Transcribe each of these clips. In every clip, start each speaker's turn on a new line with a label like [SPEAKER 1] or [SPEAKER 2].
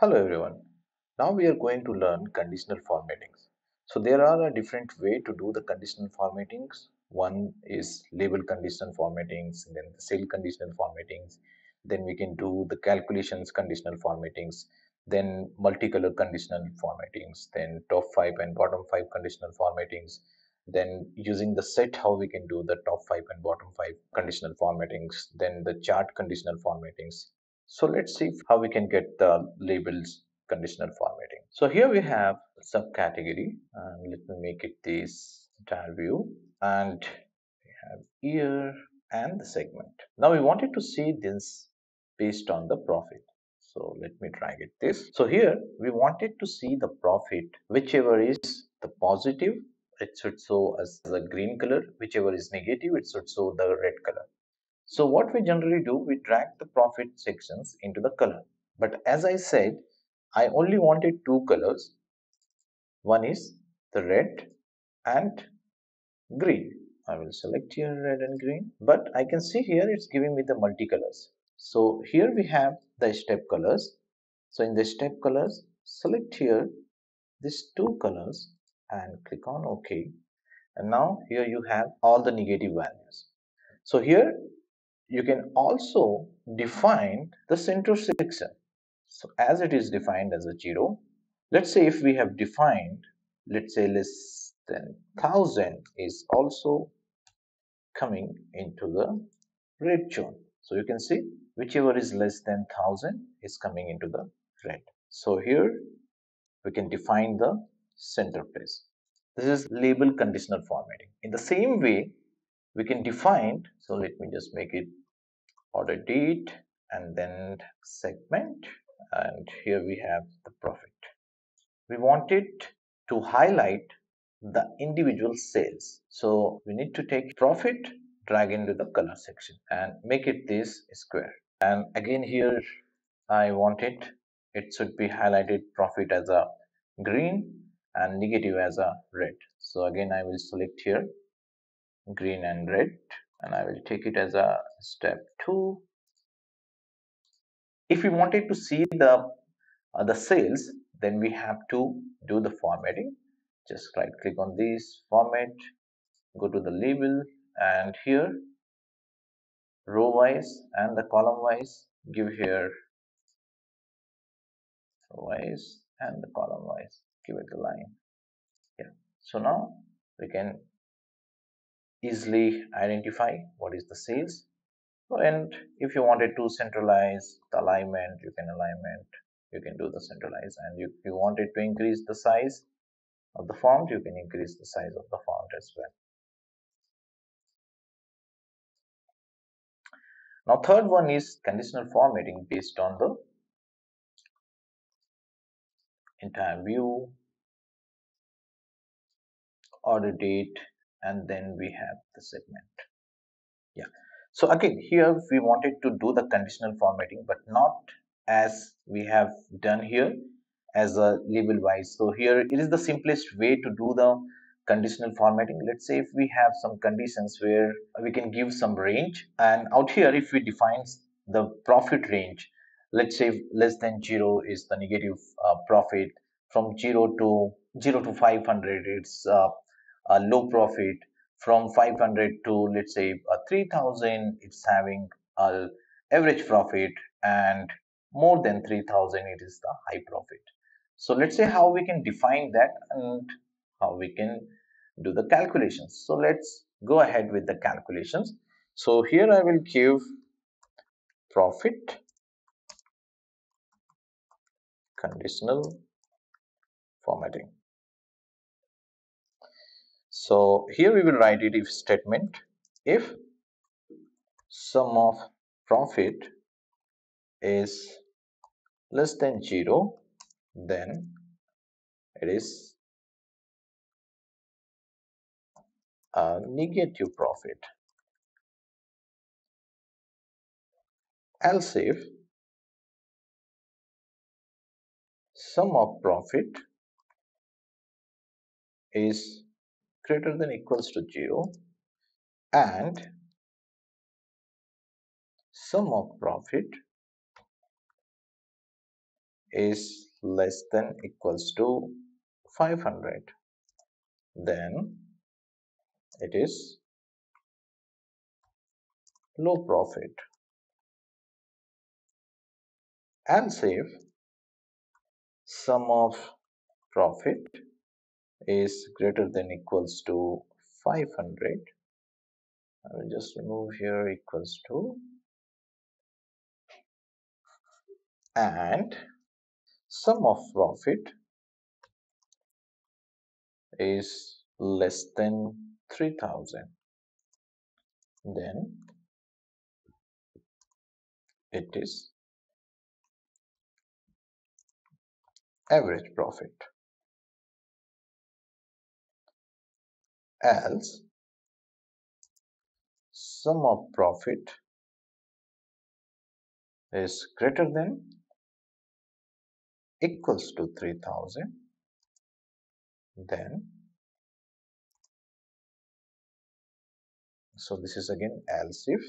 [SPEAKER 1] Hello everyone. Now we are going to learn conditional formattings. So there are a different way to do the conditional formattings. One is label conditional formattings, then the cell conditional formattings. Then we can do the calculations conditional formattings, then multicolor conditional formattings, then top five and bottom five conditional formattings. Then using the set how we can do the top five and bottom five conditional formattings, then the chart conditional formattings, so let's see how we can get the labels conditional formatting. So here we have subcategory and let me make it this entire view and we have year and the segment. Now we wanted to see this based on the profit. So let me drag it this. So here we wanted to see the profit whichever is the positive it should show as the green color whichever is negative it should show the red color so what we generally do, we drag the profit sections into the color. But as I said, I only wanted two colors. One is the red and green. I will select here red and green. But I can see here it's giving me the multicolors. So here we have the step colors. So in the step colors, select here these two colors and click on OK. And now here you have all the negative values. So here you can also define the center section. So as it is defined as a 0, let's say if we have defined, let's say less than 1000 is also coming into the red zone. So you can see whichever is less than 1000 is coming into the red. So here we can define the center place. This is label conditional formatting. In the same way, we can define, so let me just make it order date and then segment and here we have the profit. We wanted to highlight the individual sales. So we need to take profit, drag into the color section and make it this square. And again here I want it, it should be highlighted profit as a green and negative as a red. So again I will select here green and red and I will take it as a step 2 if we wanted to see the uh, the sales then we have to do the formatting. Just right click on this format go to the label and here row wise and the column wise give here row wise and the column wise give it the line. Yeah. So now we can easily identify what is the sales. And if you wanted to centralize the alignment you can alignment you can do the centralize. And if you wanted to increase the size of the font you can increase the size of the font as well. Now third one is conditional formatting based on the entire view order date and then we have the segment. Yeah. So again here we wanted to do the conditional formatting but not as we have done here as a label wise. So here it is the simplest way to do the conditional formatting. Let's say if we have some conditions where we can give some range and out here if we define the profit range let's say less than zero is the negative uh, profit from zero to zero to 500 it's uh, a low profit from 500 to let's say uh, 3000 it's having a average profit and more than 3000 it is the high profit. So let's say how we can define that and how we can do the calculations. So let's go ahead with the calculations. So here i will give profit conditional formatting so here we will write it if statement if sum of profit is less than 0 then it is a negative profit. Else if sum of profit is greater than equals to 0 and sum of profit is less than equals to 500 then it is low profit. Else save sum of profit is greater than equals to 500 I will just remove here equals to and sum of profit is less than 3000 then it is average profit else sum of profit is greater than equals to 3000 then so this is again else if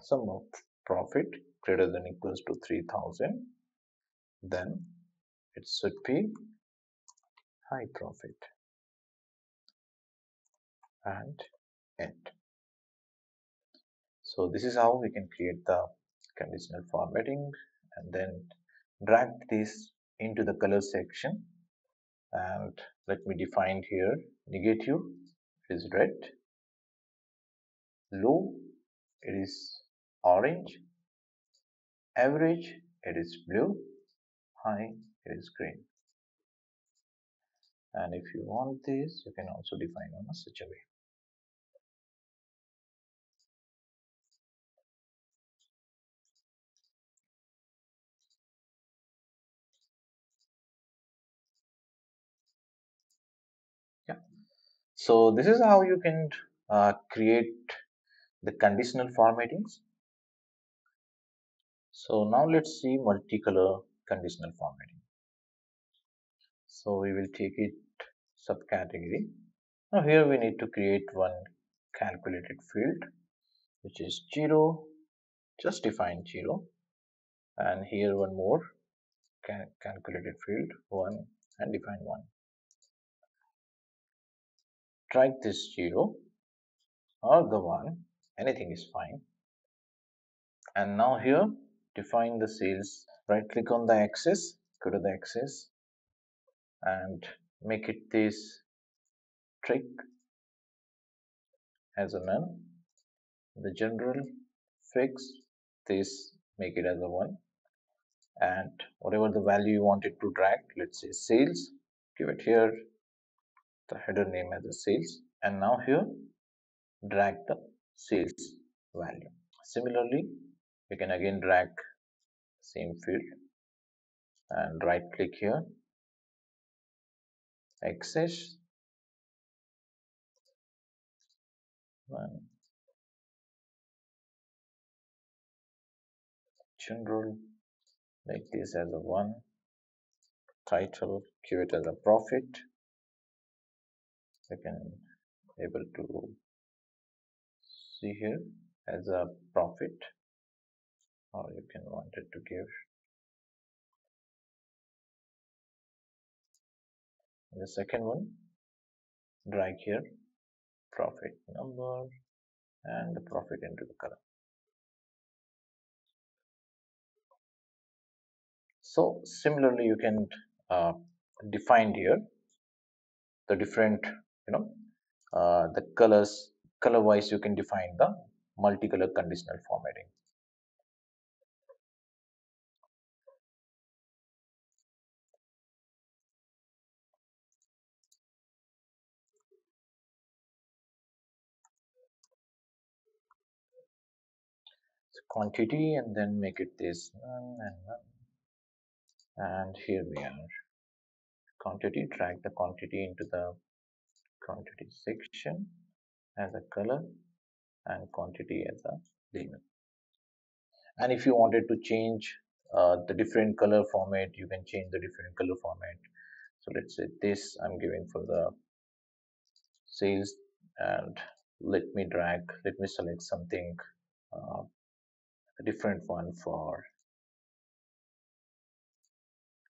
[SPEAKER 1] sum of profit greater than equals to 3000 then it should be high profit and end. So this is how we can create the conditional formatting and then drag this into the color section. And let me define here negative is red low it is orange average it is blue high it is green. And if you want this you can also define on such a way so this is how you can uh, create the conditional formattings so now let's see multicolor conditional formatting so we will take it subcategory. Now here we need to create one calculated field which is 0 just define 0 and here one more calculated field 1 and define 1 Try this 0 or the 1 anything is fine. And now here define the sales. Right click on the axis go to the axis and make it this trick as a none. The general fix this make it as a 1 and whatever the value you want it to drag let's say sales give it here the header name as a sales and now here drag the sales value. Similarly we can again drag same field and right click here axis general make this as a one title give it as a profit can able to see here as a profit or you can want it to give. The second one drag here profit number and the profit into the column. So similarly you can uh, define here the different you know uh, the colors color wise you can define the multicolor conditional formatting. Quantity and then make it this none and none and here we are. Quantity drag the quantity into the quantity section as a color and quantity as a limit and if you wanted to change uh, the different color format you can change the different color format so let's say this i'm giving for the sales and let me drag let me select something uh, a different one for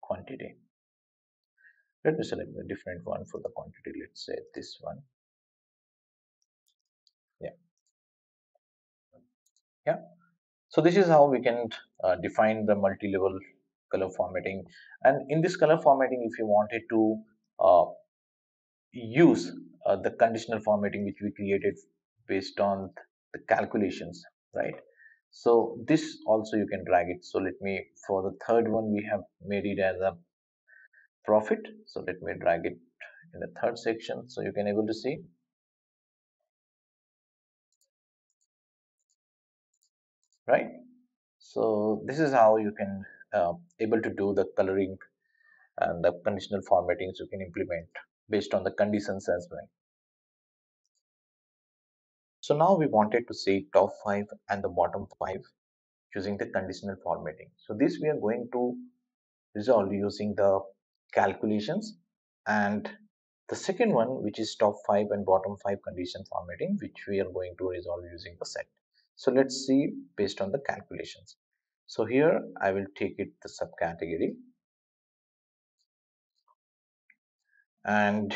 [SPEAKER 1] quantity. Let me select a different one for the quantity. Let's say this one. Yeah. Yeah. So this is how we can uh, define the multi-level color formatting. And in this color formatting, if you wanted to uh, use uh, the conditional formatting which we created based on the calculations, right? So this also you can drag it. So let me, for the third one, we have made it as a profit. So let me drag it in the third section. So you can able to see. Right. So this is how you can uh, able to do the coloring and the conditional formattings you can implement based on the conditions as well. So now we wanted to see top five and the bottom five using the conditional formatting. So this we are going to resolve using the calculations and the second one which is top five and bottom five condition formatting which we are going to resolve using the set. So let's see based on the calculations. So here I will take it the subcategory and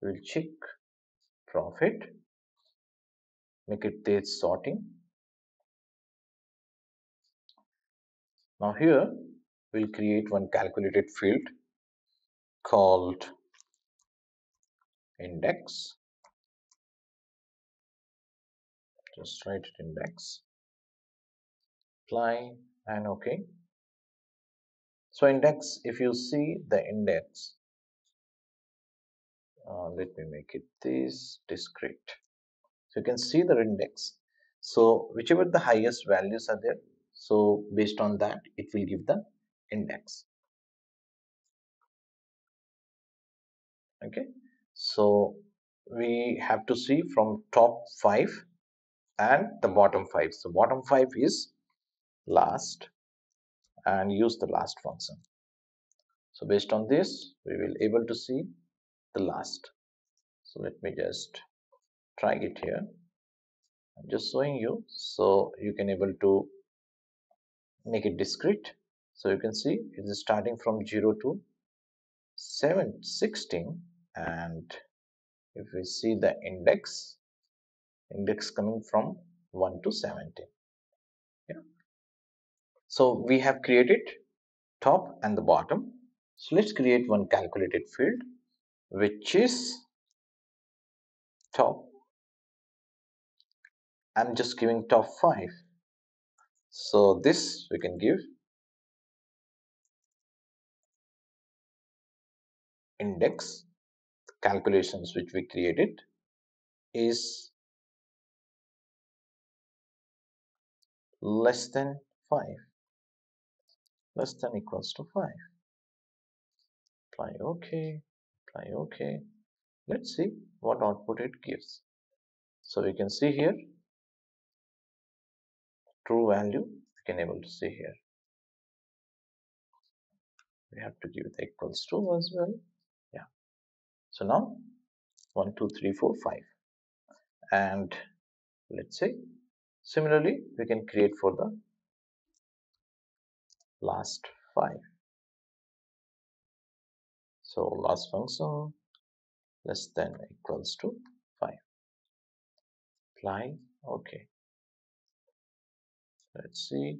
[SPEAKER 1] we'll check profit make it this sorting now here we'll create one calculated field called index. Just write it index. Apply and okay so index if you see the index uh, let me make it this discrete. So you can see the index. So whichever the highest values are there so based on that it will give the index. Okay so we have to see from top five and the bottom five. So bottom five is last and use the last function. So based on this we will able to see the last. So let me just drag it here. I'm just showing you. So you can able to make it discrete so you can see it is starting from 0 to 7 16 and if we see the index index coming from 1 to 17 yeah. So we have created top and the bottom. So let's create one calculated field which is top. I'm just giving top 5 so this we can give index calculations which we created is less than 5 less than equals to 5 apply ok apply ok. Let's see what output it gives. So we can see here true value we can able to see here. We have to give the equals to as well so now 1 2 3 4 5 and let's say similarly we can create for the last 5 so last function less than equals to 5 apply. Okay. Let's see.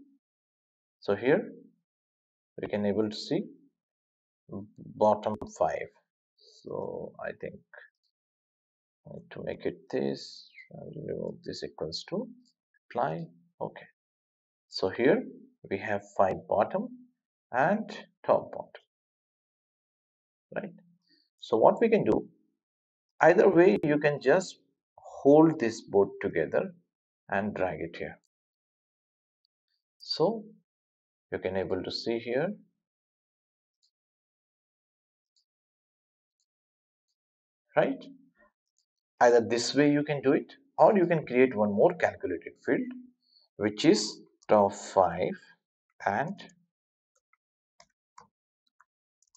[SPEAKER 1] So here we can able to see bottom 5 so i think to make it this remove this equals to apply okay. So here we have 5 bottom and top bottom right? So what we can do either way you can just hold this both together and drag it here. So you can able to see here right? Either this way you can do it or you can create one more calculated field which is top 5 and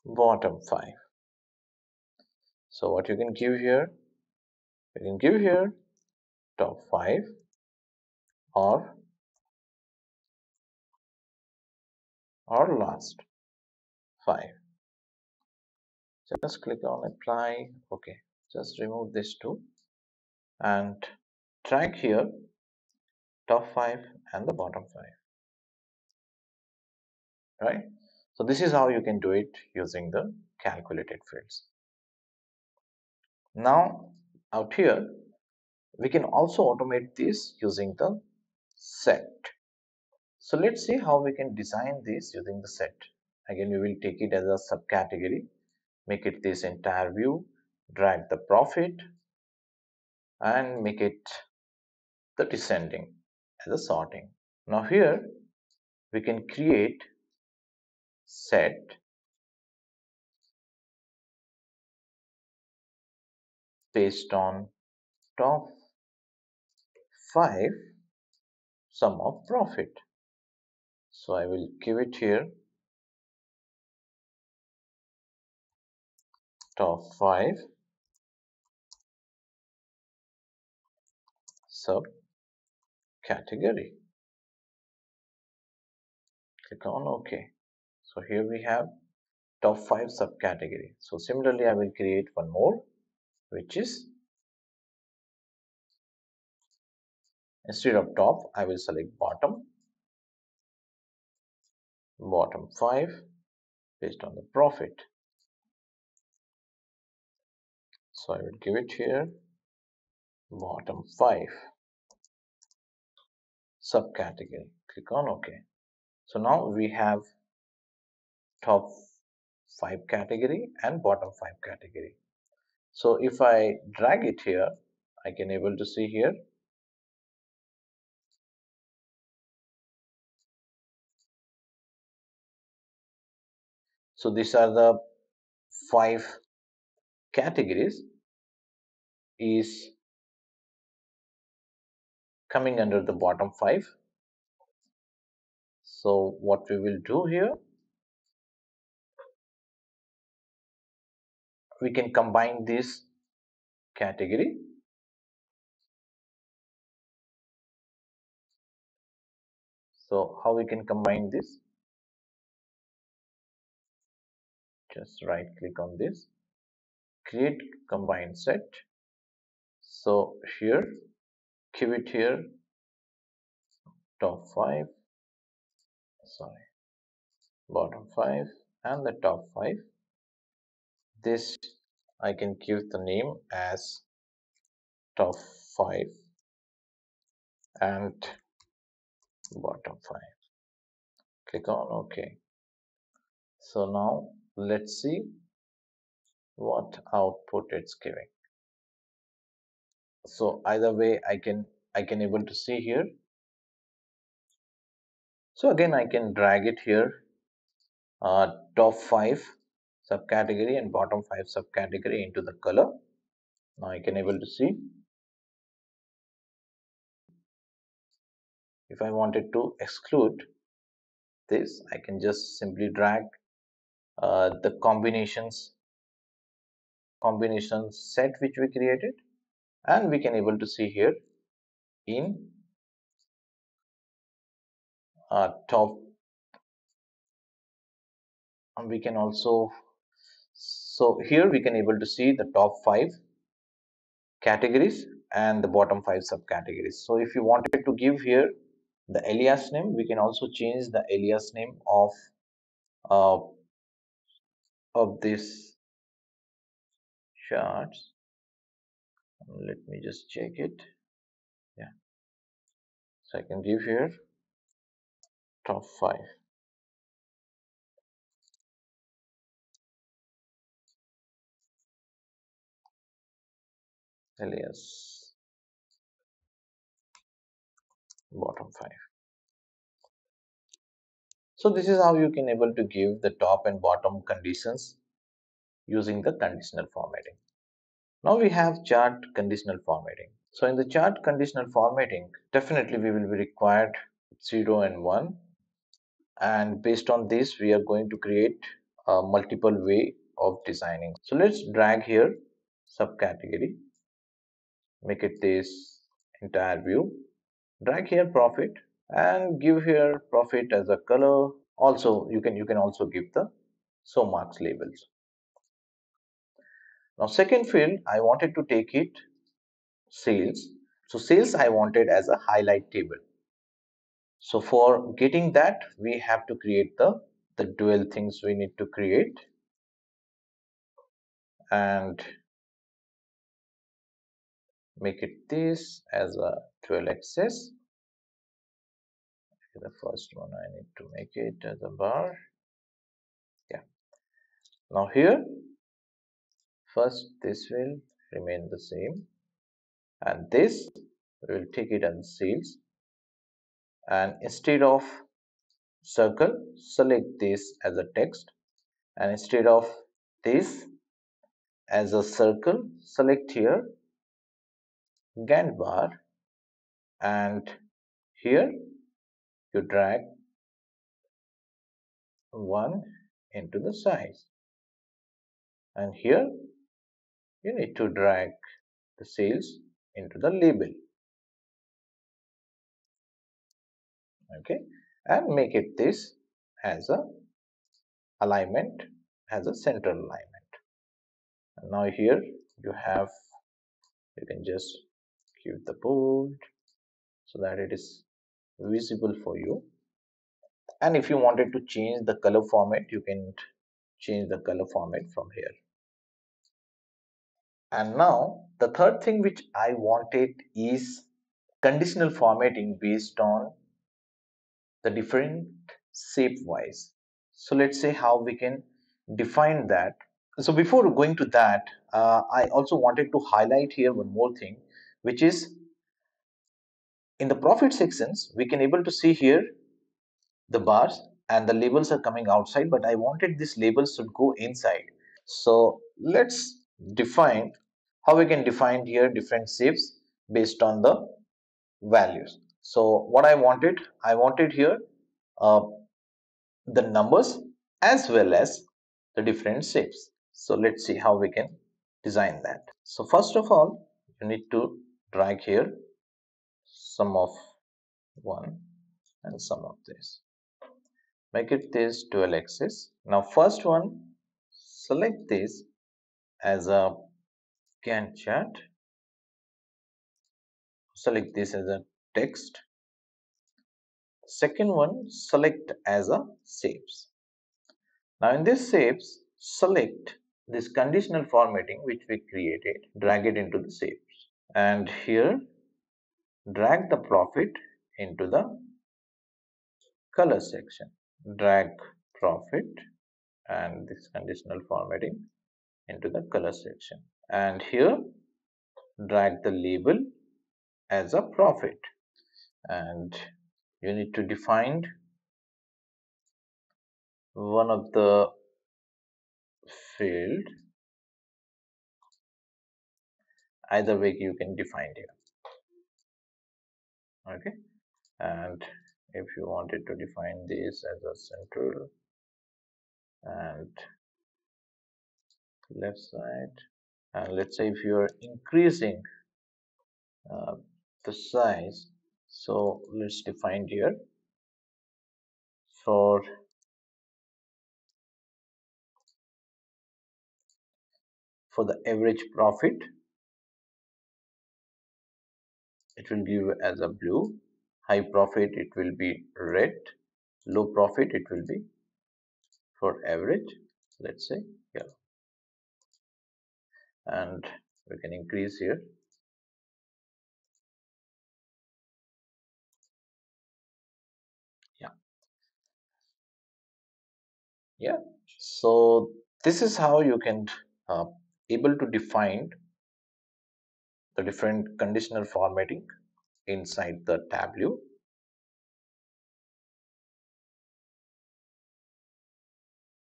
[SPEAKER 1] bottom 5 so what you can give here? You can give here top 5 or or last 5 just click on apply. Okay just remove this two. And drag here top 5 and the bottom 5 right? So this is how you can do it using the calculated fields. Now out here we can also automate this using the set. So let's see how we can design this using the set. Again we will take it as a subcategory make it this entire view drag the profit and make it the descending as a sorting. Now here we can create set based on top 5 sum of profit. So I will give it here top 5 sub category click on ok. So here we have top 5 subcategory. So similarly I will create one more which is instead of top I will select bottom. Bottom 5 based on the profit so I would give it here bottom 5 subcategory. Click on ok. So now we have top 5 category and bottom 5 category. So if I drag it here I can able to see here. So these are the five categories is coming under the bottom five. So what we will do here we can combine this category. So how we can combine this? Just right click on this. Create combine set so here give it here. Top 5 sorry bottom 5 and the top 5 this I can give the name as top 5 and bottom 5 click on ok. So now let's see what output it's giving so either way i can i can able to see here. So again i can drag it here. Uh, top five subcategory and bottom five subcategory into the color. Now i can able to see. If i wanted to exclude this i can just simply drag uh, the combinations combination set which we created and we can able to see here in uh, top and we can also so here we can able to see the top five categories and the bottom five subcategories. So if you wanted to give here the alias name we can also change the alias name of uh, of this charts let me just check it. Yeah. So I can give here. Top 5 alias. Bottom 5 so this is how you can able to give the top and bottom conditions using the conditional formatting. Now we have chart conditional formatting. So in the chart conditional formatting, definitely we will be required 0 and 1 and based on this we are going to create a multiple way of designing. So let's drag here subcategory, make it this entire view, drag here profit and give here profit as a color also you can you can also give the so marks labels. Now second field, I wanted to take it sales. So sales I wanted as a highlight table. So for getting that, we have to create the, the dual things we need to create. And make it this as a dual axis. The first one I need to make it as a bar. Yeah. Now here, first this will remain the same. And this we will take it and sales and instead of circle select this as a text. And instead of this as a circle select here Gantt bar. And here you drag one into the size. And here you need to drag the sales into the label. Okay and make it this as a alignment as a central alignment. And now here you have you can just keep the bold so that it is visible for you. And if you wanted to change the color format you can change the color format from here and now the third thing which I wanted is conditional formatting based on the different shape wise. So let's say how we can define that. So before going to that, uh, I also wanted to highlight here one more thing, which is in the profit sections, we can able to see here the bars and the labels are coming outside, but I wanted this labels should go inside. So let's define how we can define here different shapes based on the values. So what I wanted, I wanted here uh, the numbers as well as the different shapes. So let's see how we can design that. So first of all, you need to drag here sum of 1 and sum of this. Make it this dual axis. Now first one, select this as a Gantt chart. Select this as a text. Second one, select as a shapes. Now in this shapes, select this conditional formatting which we created, drag it into the shapes. And here, drag the profit into the color section. Drag profit and this conditional formatting into the color section. And here, drag the label as a profit. And you need to define one of the field. Either way you can define here. Okay? And if you wanted to define this as a central and left side and let's say if you are increasing uh, the size so let's define here. For for the average profit it will give as a blue. High profit it will be red. Low profit it will be for average let's say and we can increase here. Yeah. Yeah. so this is how you can uh, able to define the different conditional formatting inside the tableau